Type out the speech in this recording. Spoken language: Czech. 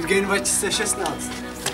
Game 2016.